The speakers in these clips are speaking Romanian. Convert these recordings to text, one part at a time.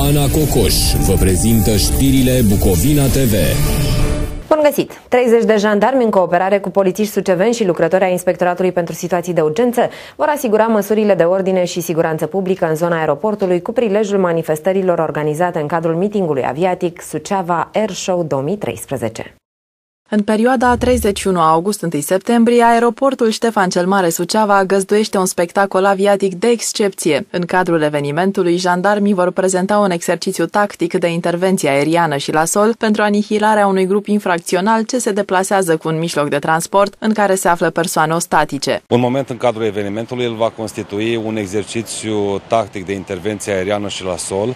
Ana Cocoș vă prezintă știrile Bucovina TV. Bun găsit! 30 de jandarmi în cooperare cu polițiști suceveni și lucrători ai Inspectoratului pentru Situații de Urgență vor asigura măsurile de ordine și siguranță publică în zona aeroportului cu prilejul manifestărilor organizate în cadrul mitingului aviatic Suceava Air Show 2013. În perioada 31 august-1 septembrie, aeroportul Ștefan cel Mare Suceava găzduiește un spectacol aviatic de excepție. În cadrul evenimentului, jandarmii vor prezenta un exercițiu tactic de intervenție aeriană și la sol pentru anihilarea unui grup infracțional ce se deplasează cu un mijloc de transport în care se află persoane ostatice. Un moment în cadrul evenimentului el va constitui un exercițiu tactic de intervenție aeriană și la sol,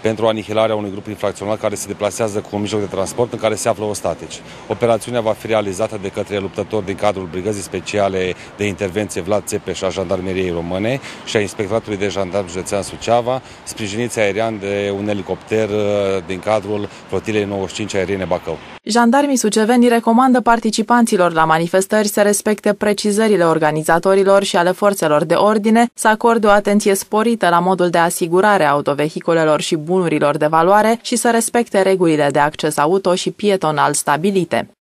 pentru anihilarea unui grup infracțional care se deplasează cu un mijloc de transport în care se află ostatici. Operațiunea va fi realizată de către luptători din cadrul Brigăzii Speciale de Intervenție Vlad Țepeș a Jandarmeriei Române și a Inspectoratului de Jandarm Județean Suceava, sprijiniți aerian de un elicopter uh, din cadrul Flotilei 95 aeriene Bacău. Jandarmii suceveni recomandă participanților la manifestări să respecte precizările organizatorilor și ale forțelor de ordine, să acorde o atenție sporită la modul de asigurare a autovehiculelor și bunurilor de valoare și să respecte regulile de acces auto și pietonal stabilite.